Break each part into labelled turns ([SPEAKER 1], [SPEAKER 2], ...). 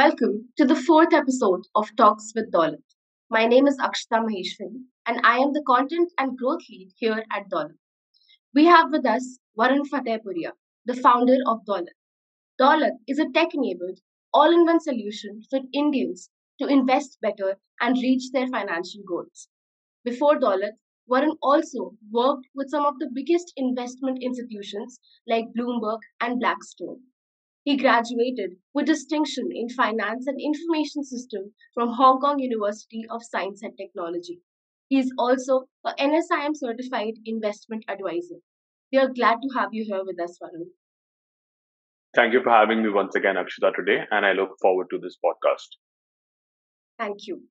[SPEAKER 1] Welcome to the fourth episode of Talks with Daulat. My name is Akshita Maheshwari, and I am the content and growth lead here at Daulat. We have with us Varun Fatehpuria, the founder of Daulat. Daulat is a tech enabled, all in one solution for Indians to invest better and reach their financial goals. Before Daulat, Varun also worked with some of the biggest investment institutions like Bloomberg and Blackstone. He graduated with distinction in finance and information system from Hong Kong University of Science and Technology. He is also a NISM certified investment advisor. We are glad to have you here with us, Varun.
[SPEAKER 2] Thank you for having me once again, Akshita, today, and I look forward to this podcast.
[SPEAKER 1] Thank you.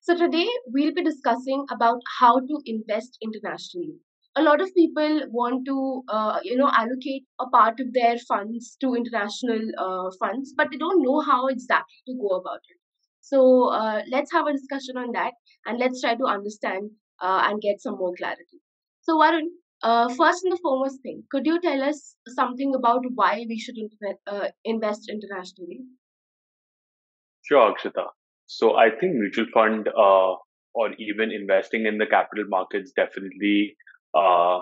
[SPEAKER 1] So today we'll be discussing about how to invest internationally a lot of people want to uh, you know allocate a part of their funds to international uh, funds but they don't know how exactly to go about it. So uh, let's have a discussion on that and let's try to understand uh, and get some more clarity. So varun uh, first and the foremost thing could you tell us something about why we should uh, invest internationally?
[SPEAKER 2] Sure akshita. So i think mutual fund or even investing in the capital markets definitely uh,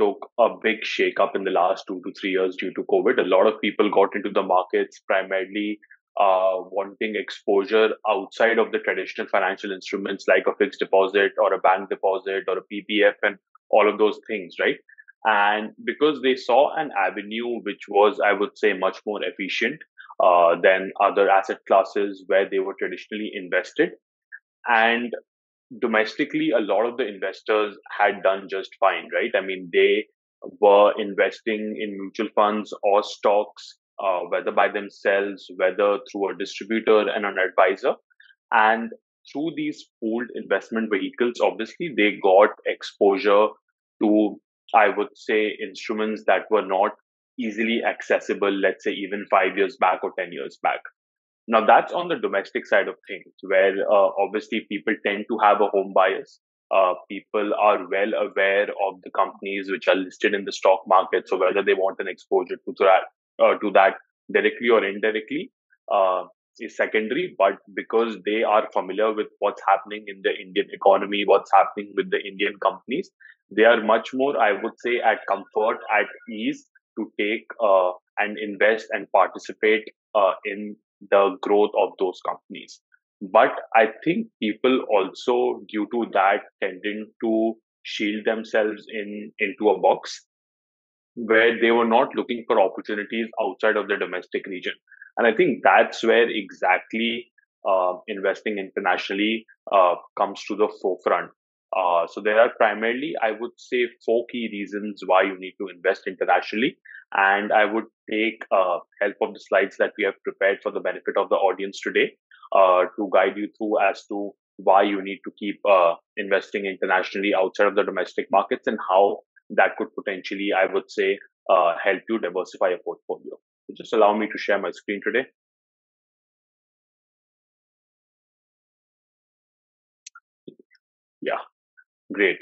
[SPEAKER 2] took a big shakeup in the last two to three years due to COVID. A lot of people got into the markets primarily uh, wanting exposure outside of the traditional financial instruments like a fixed deposit or a bank deposit or a PPF and all of those things, right? And because they saw an avenue which was, I would say, much more efficient uh, than other asset classes where they were traditionally invested. And domestically, a lot of the investors had done just fine, right? I mean, they were investing in mutual funds or stocks, uh, whether by themselves, whether through a distributor and an advisor. And through these pooled investment vehicles, obviously, they got exposure to, I would say, instruments that were not easily accessible, let's say, even five years back or 10 years back. Now that's on the domestic side of things, where uh, obviously people tend to have a home bias. Uh, people are well aware of the companies which are listed in the stock market, so whether they want an exposure to that, uh, to that directly or indirectly uh, is secondary. But because they are familiar with what's happening in the Indian economy, what's happening with the Indian companies, they are much more, I would say, at comfort, at ease to take uh, and invest and participate uh, in the growth of those companies. But I think people also, due to that, tending to shield themselves in into a box where they were not looking for opportunities outside of the domestic region. And I think that's where exactly uh, investing internationally uh, comes to the forefront. Uh, so there are primarily, I would say, four key reasons why you need to invest internationally. And I would take uh, help of the slides that we have prepared for the benefit of the audience today uh, to guide you through as to why you need to keep uh, investing internationally outside of the domestic markets and how that could potentially, I would say, uh, help you diversify your portfolio. So just allow me to share my screen today. Yeah, great.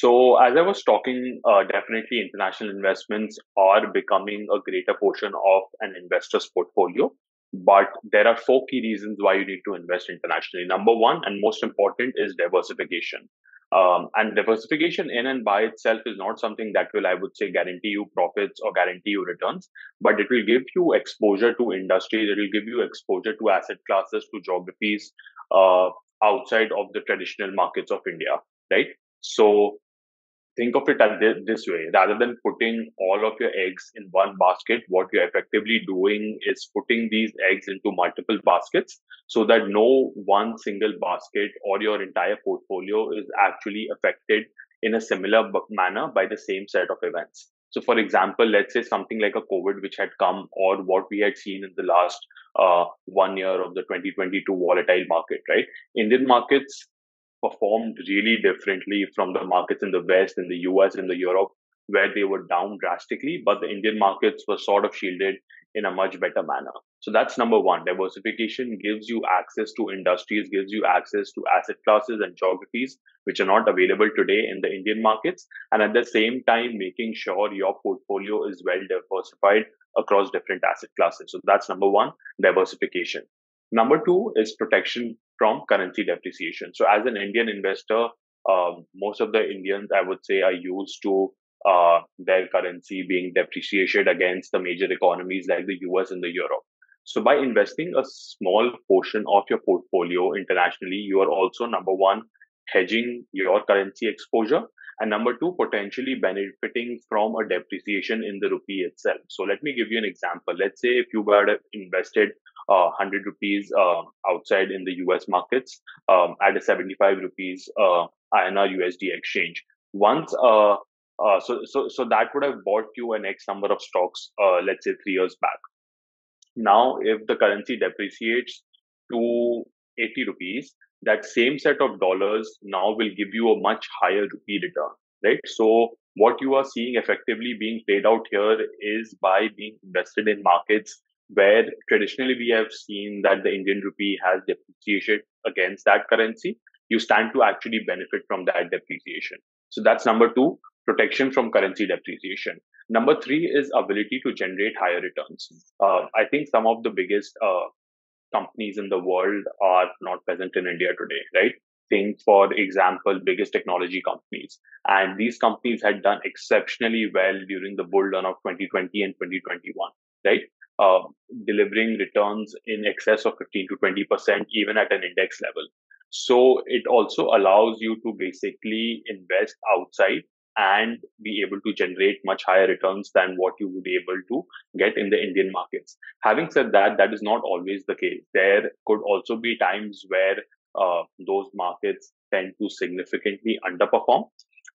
[SPEAKER 2] So, as I was talking, uh, definitely international investments are becoming a greater portion of an investor's portfolio. But there are four key reasons why you need to invest internationally. Number one, and most important, is diversification. Um, and diversification in and by itself is not something that will, I would say, guarantee you profits or guarantee you returns, but it will give you exposure to industries. It will give you exposure to asset classes, to geographies uh, outside of the traditional markets of India, right? So think of it as this way. Rather than putting all of your eggs in one basket what you're effectively doing is putting these eggs into multiple baskets so that no one single basket or your entire portfolio is actually affected in a similar manner by the same set of events. So for example let's say something like a covid which had come or what we had seen in the last uh, one year of the 2022 volatile market right? Indian markets performed really differently from the markets in the West, in the US, in the Europe, where they were down drastically, but the Indian markets were sort of shielded in a much better manner. So that's number one. Diversification gives you access to industries, gives you access to asset classes and geographies which are not available today in the Indian markets. And at the same time, making sure your portfolio is well diversified across different asset classes. So that's number one, diversification. Number two is protection from currency depreciation. So as an Indian investor, um, most of the Indians, I would say, are used to uh, their currency being depreciated against the major economies like the US and the Europe. So by investing a small portion of your portfolio internationally, you are also number one, hedging your currency exposure. And number two, potentially benefiting from a depreciation in the rupee itself. So let me give you an example. Let's say if you had invested uh, 100 rupees uh, outside in the US markets um, at a 75 rupees uh, INR USD exchange. Once, uh, uh, so, so, so that would have bought you an X number of stocks, uh, let's say three years back. Now, if the currency depreciates to 80 rupees, that same set of dollars now will give you a much higher rupee return, right? So what you are seeing effectively being played out here is by being invested in markets where traditionally we have seen that the Indian rupee has depreciated against that currency, you stand to actually benefit from that depreciation. So that's number two, protection from currency depreciation. Number three is ability to generate higher returns. Uh, I think some of the biggest uh, companies in the world are not present in India today, right? Think, for example, biggest technology companies. And these companies had done exceptionally well during the bull run of 2020 and 2021, right? Uh, delivering returns in excess of 15 to 20% even at an index level. So it also allows you to basically invest outside and be able to generate much higher returns than what you would be able to get in the Indian markets. Having said that, that is not always the case. There could also be times where uh, those markets tend to significantly underperform.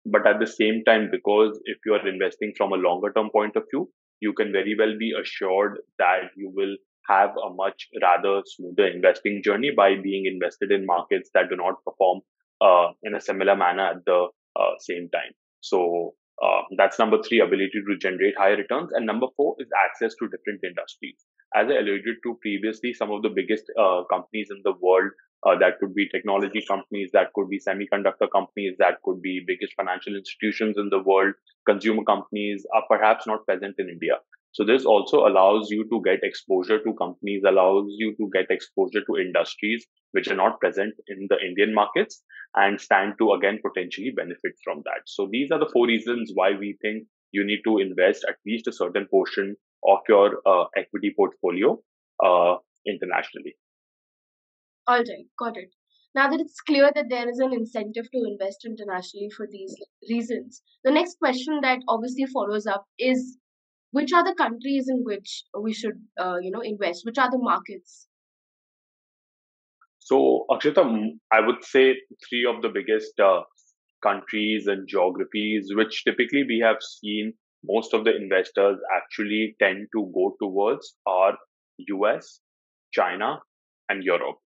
[SPEAKER 2] But at the same time, because if you are investing from a longer term point of view, you can very well be assured that you will have a much rather smoother investing journey by being invested in markets that do not perform uh, in a similar manner at the uh, same time. So uh, that's number three, ability to generate higher returns. And number four is access to different industries. As I alluded to previously, some of the biggest uh, companies in the world uh, that could be technology companies, that could be semiconductor companies, that could be biggest financial institutions in the world, consumer companies are perhaps not present in India. So this also allows you to get exposure to companies, allows you to get exposure to industries which are not present in the Indian markets and stand to again potentially benefit from that. So these are the four reasons why we think you need to invest at least a certain portion of your uh, equity portfolio uh, internationally.
[SPEAKER 1] All right, got it. Now that it's clear that there is an incentive to invest internationally for these reasons, the next question that obviously follows up is which are the countries in which we should, uh, you know, invest? Which are the markets?
[SPEAKER 2] So, Akshita, I would say three of the biggest uh, countries and geographies, which typically we have seen most of the investors actually tend to go towards, are US, China, and Europe.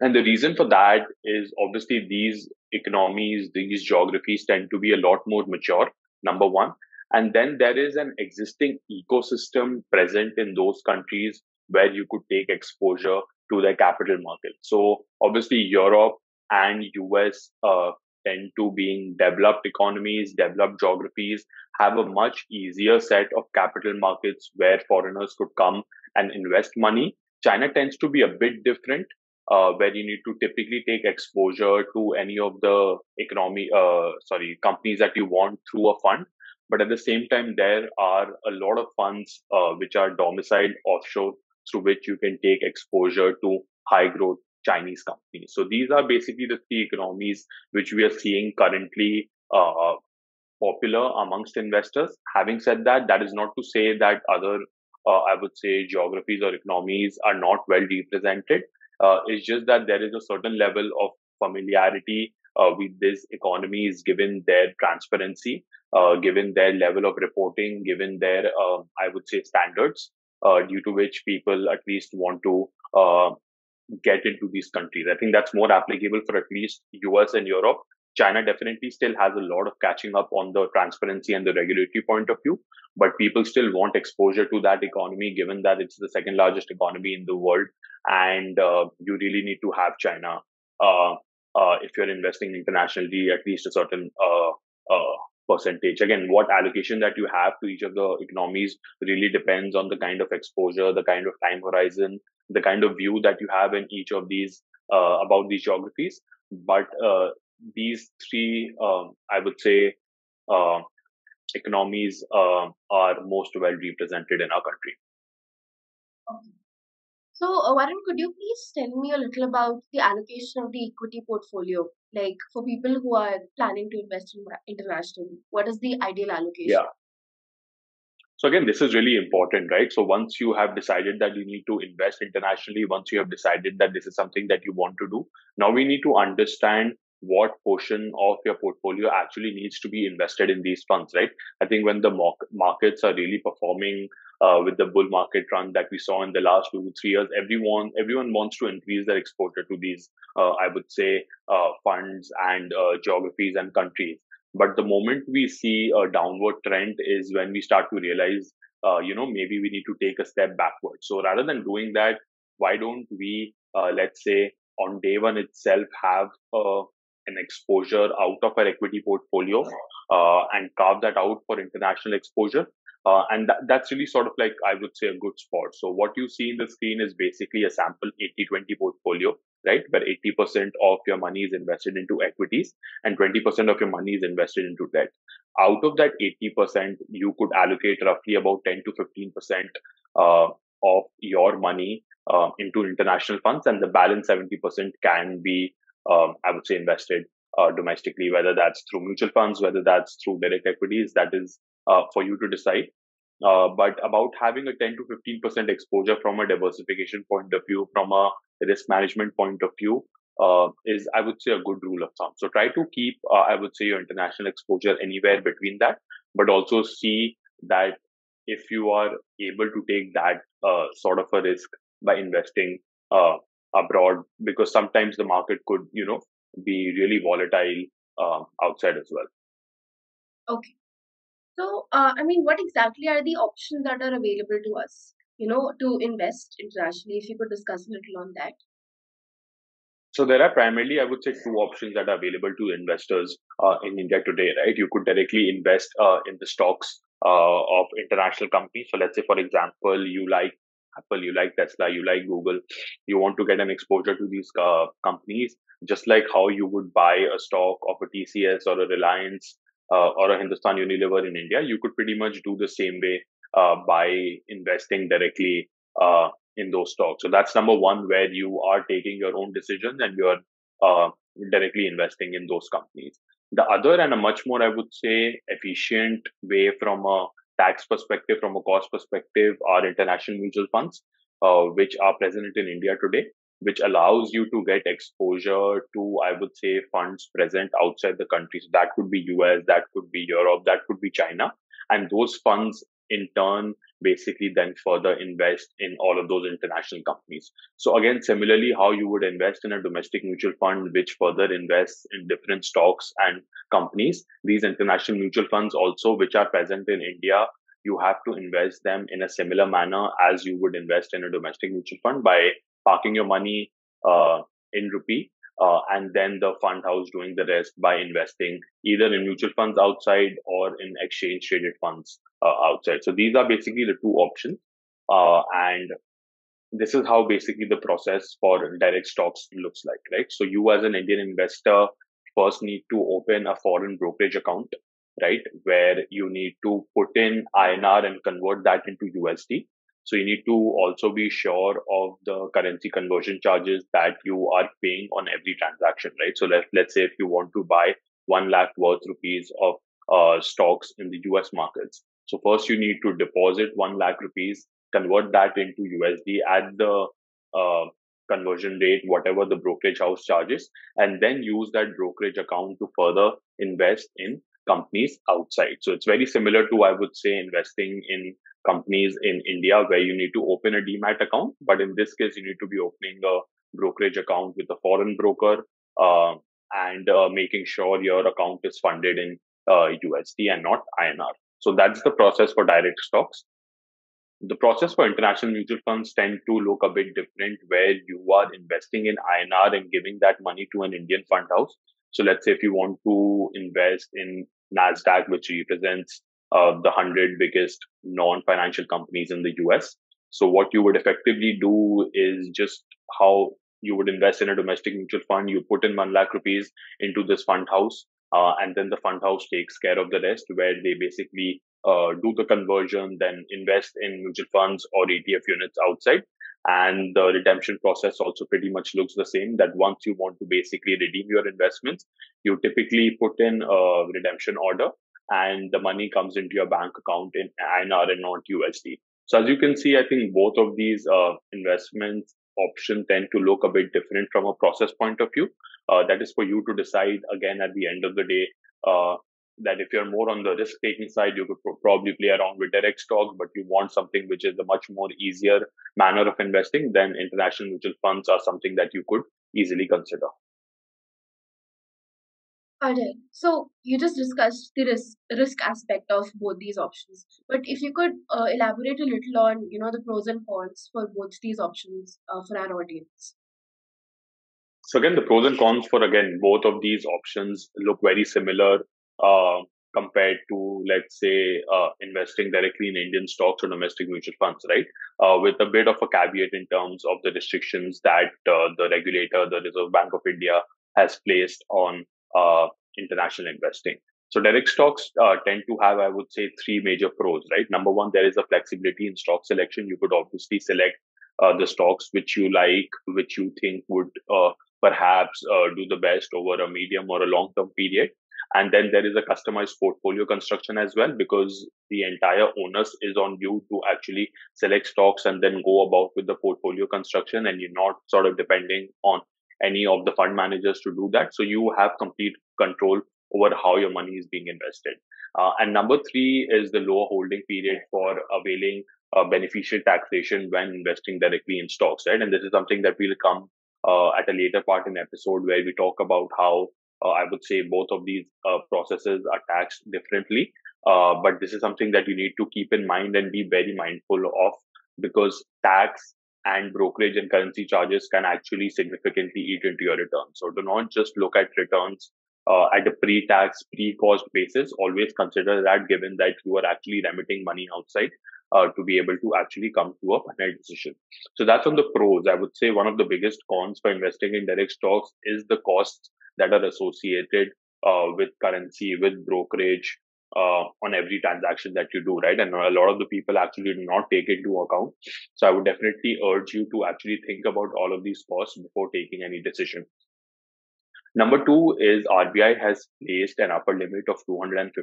[SPEAKER 2] And the reason for that is obviously these economies, these geographies tend to be a lot more mature, number one. And then there is an existing ecosystem present in those countries where you could take exposure to their capital market. So obviously Europe and US uh, tend to being developed economies, developed geographies, have a much easier set of capital markets where foreigners could come and invest money. China tends to be a bit different uh, where you need to typically take exposure to any of the economy, uh, sorry, companies that you want through a fund. But at the same time, there are a lot of funds uh, which are domiciled offshore through which you can take exposure to high growth Chinese companies. So these are basically the three economies which we are seeing currently uh, popular amongst investors. Having said that, that is not to say that other, uh, I would say, geographies or economies are not well represented. Uh, it's just that there is a certain level of familiarity uh, with these economies given their transparency, uh, given their level of reporting, given their, um, I would say, standards, uh, due to which people at least want to uh, get into these countries. I think that's more applicable for at least US and Europe. China definitely still has a lot of catching up on the transparency and the regulatory point of view, but people still want exposure to that economy given that it's the second largest economy in the world. And uh, you really need to have China uh, uh, if you're investing internationally, at least a certain uh, uh, percentage. Again, what allocation that you have to each of the economies really depends on the kind of exposure, the kind of time horizon, the kind of view that you have in each of these uh, about these geographies. But uh, these three, um, I would say, uh, economies uh, are most well represented in our country.
[SPEAKER 1] Okay. So, uh, Varun, could you please tell me a little about the allocation of the equity portfolio? Like for people who are planning to invest in internationally, what is the ideal allocation?
[SPEAKER 2] Yeah. So again, this is really important, right? So once you have decided that you need to invest internationally, once you have decided that this is something that you want to do, now we need to understand what portion of your portfolio actually needs to be invested in these funds, right? I think when the markets are really performing uh, with the bull market run that we saw in the last two to three years, everyone everyone wants to increase their exposure to these, uh, I would say, uh, funds and uh, geographies and countries. But the moment we see a downward trend is when we start to realize, uh, you know, maybe we need to take a step backward. So rather than doing that, why don't we, uh, let's say, on day one itself, have an exposure out of our equity portfolio and carve that out for international exposure? Uh, and that, that's really sort of like, I would say, a good spot. So, what you see in the screen is basically a sample 80 20 portfolio, right? Where 80% of your money is invested into equities and 20% of your money is invested into debt. Out of that 80%, you could allocate roughly about 10 to 15% uh, of your money uh, into international funds, and the balance 70% can be, um, I would say, invested uh, domestically, whether that's through mutual funds, whether that's through direct equities, that is uh, for you to decide. Uh, but about having a 10 to 15% exposure from a diversification point of view, from a risk management point of view, uh, is, I would say, a good rule of thumb. So try to keep, uh, I would say, your international exposure anywhere between that, but also see that if you are able to take that uh, sort of a risk by investing uh, abroad, because sometimes the market could, you know, be really volatile um, outside as well.
[SPEAKER 1] Okay. So, uh, I mean, what exactly are the options that are available to us, you know, to invest internationally? If you could discuss a little on that.
[SPEAKER 2] So there are primarily, I would say, two options that are available to investors uh, in India today, right? You could directly invest uh, in the stocks uh, of international companies. So let's say, for example, you like Apple, you like Tesla, you like Google, you want to get an exposure to these uh, companies, just like how you would buy a stock of a TCS or a Reliance uh, or a Hindustan Unilever in India, you could pretty much do the same way uh, by investing directly uh, in those stocks. So that's number one, where you are taking your own decisions and you're uh, directly investing in those companies. The other and a much more, I would say, efficient way from a tax perspective, from a cost perspective, are international mutual funds, uh, which are present in India today which allows you to get exposure to, I would say, funds present outside the country. So that could be US, that could be Europe, that could be China. And those funds in turn basically then further invest in all of those international companies. So again, similarly, how you would invest in a domestic mutual fund, which further invests in different stocks and companies, these international mutual funds also, which are present in India, you have to invest them in a similar manner as you would invest in a domestic mutual fund by parking your money uh, in rupee uh, and then the fund house doing the rest by investing either in mutual funds outside or in exchange traded funds uh, outside. So these are basically the two options. Uh, and this is how basically the process for direct stocks looks like, right? So you as an Indian investor first need to open a foreign brokerage account, right? Where you need to put in INR and convert that into USD. So you need to also be sure of the currency conversion charges that you are paying on every transaction, right? So let, let's say if you want to buy 1 lakh worth rupees of uh, stocks in the US markets. So first you need to deposit 1 lakh rupees, convert that into USD at the uh, conversion rate, whatever the brokerage house charges, and then use that brokerage account to further invest in companies outside. So it's very similar to, I would say, investing in companies in India where you need to open a demat account. But in this case, you need to be opening a brokerage account with a foreign broker. Uh, and uh, making sure your account is funded in USD and not INR. So that's the process for direct stocks. The process for international mutual funds tend to look a bit different where you are investing in INR and giving that money to an Indian fund house. So let's say if you want to invest in NASDAQ, which represents uh, the 100 biggest non-financial companies in the US. So what you would effectively do is just how you would invest in a domestic mutual fund. You put in 1 lakh rupees into this fund house. Uh, and then the fund house takes care of the rest where they basically uh, do the conversion, then invest in mutual funds or ETF units outside. And the redemption process also pretty much looks the same that once you want to basically redeem your investments, you typically put in a redemption order and the money comes into your bank account in INR and not USD. So as you can see, I think both of these uh, investments options tend to look a bit different from a process point of view. Uh, that is for you to decide again at the end of the day uh, that if you're more on the risk taking side, you could pro- probably play around with direct stocks, but you want something which is a much more easier manner of investing, then international mutual funds are something that you could easily consider.
[SPEAKER 1] Alright, so you just discussed the risk risk aspect of both these options, but if you could uh, elaborate a little on you know the pros and cons for both these options uh, for our audience.
[SPEAKER 2] So again, the pros and cons for again both of these options look very similar uh, compared to let's say uh, investing directly in Indian stocks or domestic mutual funds, right? Uh, with a bit of a caveat in terms of the restrictions that uh, the regulator, the Reserve Bank of India, has placed on uh, international investing. So direct stocks uh, tend to have, I would say, three major pros, right? Number one, there is a flexibility in stock selection. You could obviously select uh, the stocks which you like, which you think would uh, perhaps do the best over a medium or a long term period. And then there is a customized portfolio construction as well, because the entire onus is on you to actually select stocks and then go about with the portfolio construction. And you're not sort of depending on any of the fund managers to do that. So you have complete control over how your money is being invested. Uh, and number three is the lower holding period for availing uh, beneficial taxation when investing directly in stocks, right? And this is something that will come uh, at a later part in episode where we talk about how I would say both of these uh, processes are taxed differently. Uh, but this is something that you need to keep in mind and be very mindful of because tax and brokerage and currency charges can actually significantly eat into your returns. So do not just look at returns uh, at a pre-tax, pre-cost basis. Always consider that given that you are actually remitting money outside uh, to be able to actually come to a final decision. So that's on the pros. I would say one of the biggest cons for investing in direct stocks is the costs that are associated uh, with currency, with brokerage, uh, on every transaction that you do, right? And a lot of the people actually do not take into account. So I would definitely urge you to actually think about all of these costs before taking any decision. Number two is RBI has placed an upper limit of $250,000.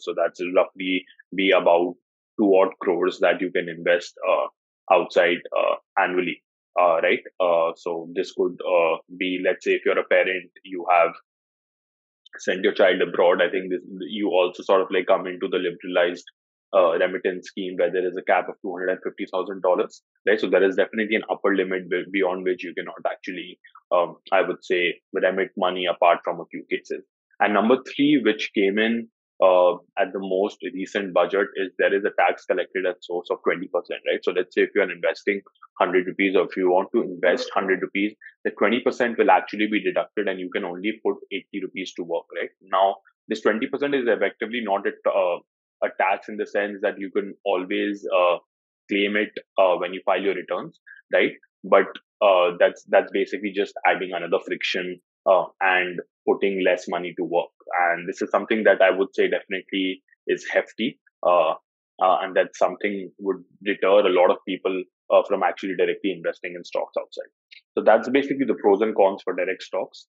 [SPEAKER 2] So that's roughly be about two odd crores that you can invest uh, outside uh, annually. Uh, right. So this could be, let's say, if you're a parent, you have sent your child abroad, I think this, you also sort of like come into the liberalized uh, remittance scheme where there is a cap of $250,000, right? So there is definitely an upper limit beyond which you cannot actually, um, I would say, remit money apart from a few cases. And number three, which came in uh, at the most recent budget is there is a tax collected at source of 20%, right? So let's say if you're investing 100 rupees or if you want to invest 100 rupees, the 20% will actually be deducted and you can only put 80 rupees to work, right? Now, this 20% is effectively not a, uh, a tax in the sense that you can always uh, claim it uh, when you file your returns, right? But uh, that's that's basically just adding another friction uh, and putting less money to work. And this is something that I would say definitely is hefty. Uh, uh, and that something would deter a lot of people uh, from actually directly investing in stocks outside. So that's basically the pros and cons for direct stocks.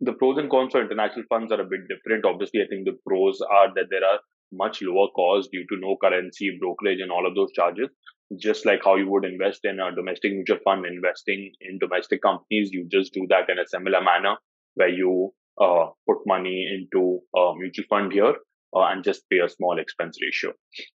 [SPEAKER 2] The pros and cons for international funds are a bit different. Obviously, I think the pros are that there are much lower costs due to no currency, brokerage, and all of those charges. Just like how you would invest in a domestic mutual fund, investing in domestic companies, you just do that in a similar manner where you uh, put money into a mutual fund here uh, and just pay a small expense ratio.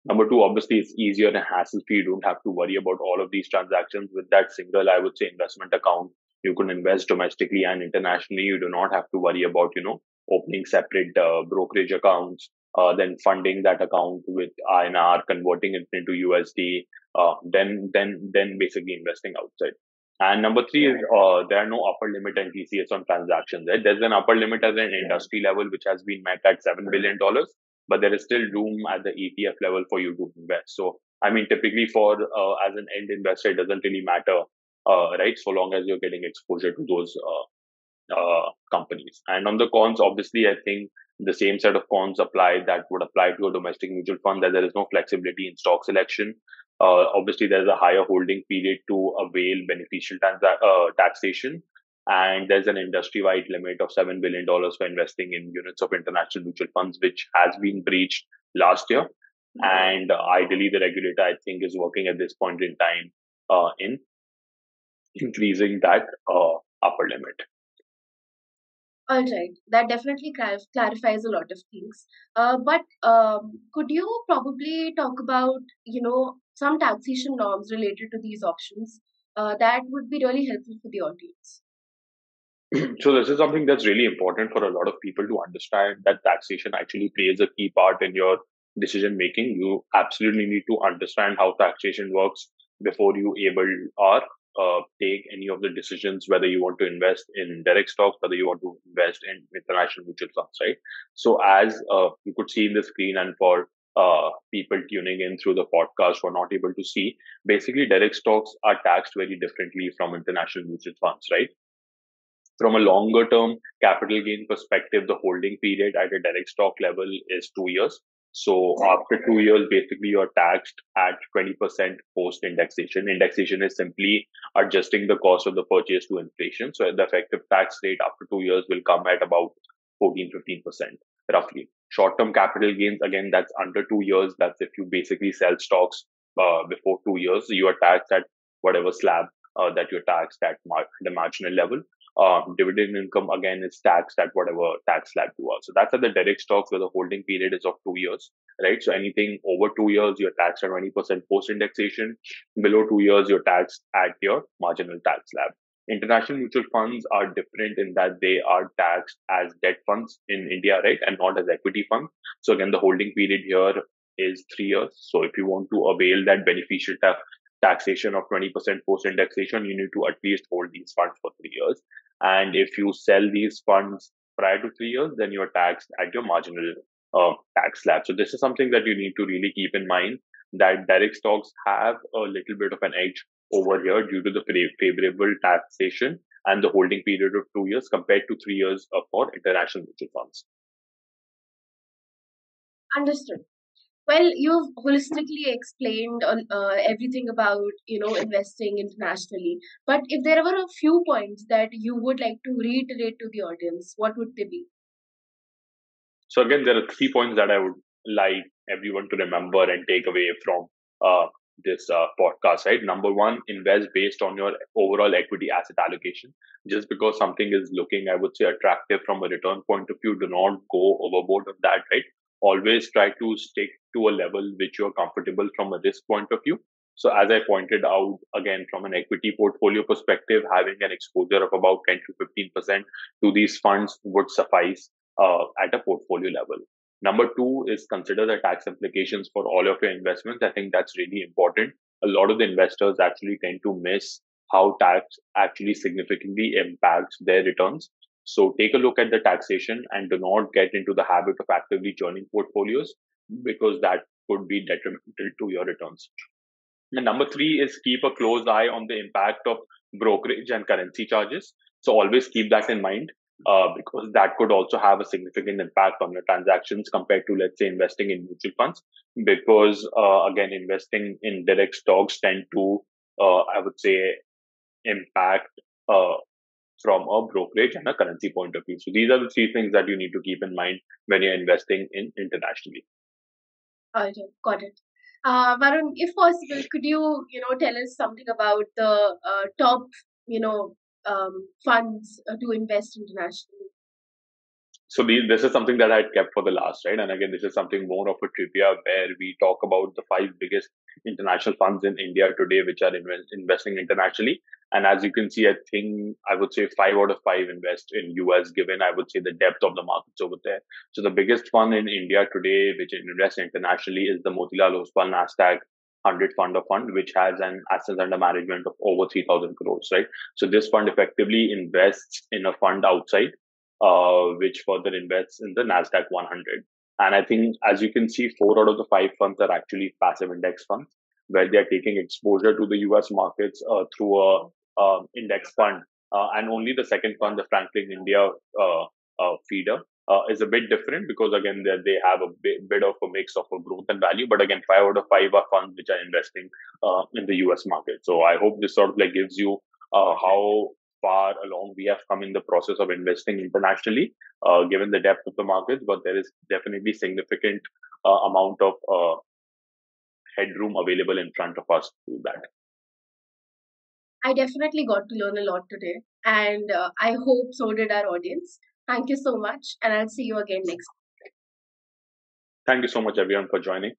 [SPEAKER 2] Number two, obviously, it's easier and hassle free. You don't have to worry about all of these transactions with that single, I would say, investment account. You can invest domestically and internationally. You do not have to worry about, you know, opening separate uh, brokerage accounts, uh, then funding that account with INR, converting it into USD, uh, then then then basically investing outside. And number three is uh, there are no upper limit and TCS on transactions. Right? There's an upper limit at an industry level which has been met at seven billion dollars, but there is still room at the ETF level for you to invest. So I mean, typically for uh, as an end investor, it doesn't really matter, uh, right? So long as you're getting exposure to those uh, uh, companies. And on the cons, obviously, I think the same set of cons apply that would apply to a domestic mutual fund. That there is no flexibility in stock selection. Uh, obviously, there's a higher holding period to avail beneficial transa- uh, taxation. And there's an industry wide limit of $7 billion for investing in units of international mutual funds, which has been breached last year. And uh, ideally, the regulator, I think, is working at this point in time uh, in increasing that uh, upper limit.
[SPEAKER 1] All right, that definitely clarifies a lot of things. Uh, but um, could you probably talk about, you know, some taxation norms related to these options? Uh, that would be really helpful for the audience.
[SPEAKER 2] so this is something that's really important for a lot of people to understand that taxation actually plays a key part in your decision making. You absolutely need to understand how taxation works before you able are uh, take any of the decisions whether you want to invest in direct stocks, whether you want to invest in international mutual funds, right? So as uh, you could see in the screen, and for uh, people tuning in through the podcast were not able to see, basically direct stocks are taxed very differently from international mutual funds, right? From a longer term capital gain perspective, the holding period at a direct stock level is two years. So after two years, basically you're taxed at 20% post indexation. Indexation is simply adjusting the cost of the purchase to inflation. So the effective tax rate after two years will come at about 14, 15% roughly. Short term capital gains, again, that's under two years. That's if you basically sell stocks uh, before two years, you are taxed at whatever slab uh, that you're taxed at mar- the marginal level. Um, dividend income again is taxed at whatever tax slab you are. So that's at the direct stocks where the holding period is of two years, right? So anything over two years, you're taxed at 20% post indexation. Below two years, you're taxed at your marginal tax slab. International mutual funds are different in that they are taxed as debt funds in India, right? And not as equity funds. So again, the holding period here is three years. So if you want to avail that beneficial ta- taxation of 20% post indexation, you need to at least hold these funds for three years. And if you sell these funds prior to three years, then you're taxed at your marginal uh, tax slab. So this is something that you need to really keep in mind that direct stocks have a little bit of an edge over here due to the favorable taxation and the holding period of two years compared to three years for international mutual funds.
[SPEAKER 1] Understood. Well, you've holistically explained uh, everything about you know investing internationally. But if there were a few points that you would like to reiterate to the audience, what would they be?
[SPEAKER 2] So again, there are three points that I would like everyone to remember and take away from uh, this uh, podcast. Right, number one, invest based on your overall equity asset allocation. Just because something is looking, I would say, attractive from a return point of view, do not go overboard on that. Right, always try to stick to a level which you're comfortable from a risk point of view. So as I pointed out, again, from an equity portfolio perspective, having an exposure of about 10 to 15% to these funds would suffice uh, at a portfolio level. Number two is consider the tax implications for all of your investments. I think that's really important. A lot of the investors actually tend to miss how tax actually significantly impacts their returns. So take a look at the taxation and do not get into the habit of actively churning portfolios because that could be detrimental to your returns. And number three is keep a close eye on the impact of brokerage and currency charges. So always keep that in mind uh, because that could also have a significant impact on your transactions compared to, let's say, investing in mutual funds. Because uh, again, investing in direct stocks tend to, uh, I would say, impact uh, from a brokerage and a currency point of view. So these are the three things that you need to keep in mind when you're investing in internationally.
[SPEAKER 1] All right, got it. Uh, Varun, if possible, could you you know tell us something about the uh, top you know um, funds uh, to invest internationally?
[SPEAKER 2] so this is something that I had kept for the last, right? And again, this is something more of a trivia where we talk about the five biggest international funds in India today, which are invest, investing internationally. And as you can see, I think I would say five out of five invest in US, given I would say the depth of the markets over there. So the biggest fund in India today, which invests internationally, is the Motilal Oswal Nasdaq 100 fund of fund, which has an assets under management of over 3,000 crores, right? So this fund effectively invests in a fund outside uh, which further invests in the Nasdaq 100. And I think, as you can see, four out of the five funds are actually passive index funds, where they are taking exposure to the U.S. markets uh, through a um, index fund. Uh, and only the second fund, the Franklin India uh, uh, feeder, uh, is a bit different because again they, they have a bit, of a mix of a growth and value but again five out of five are funds which are investing uh, in the us market so i hope this sort of like gives you uh, how far along we have come in the process of investing internationally, uh, given the depth of the markets, but there is definitely significant uh, amount of uh, headroom available in front of us to that.
[SPEAKER 1] I definitely got to learn a lot today, and I hope so did our audience. Thank you so much, and I'll see you again next.
[SPEAKER 2] Thank you so much, everyone, for joining.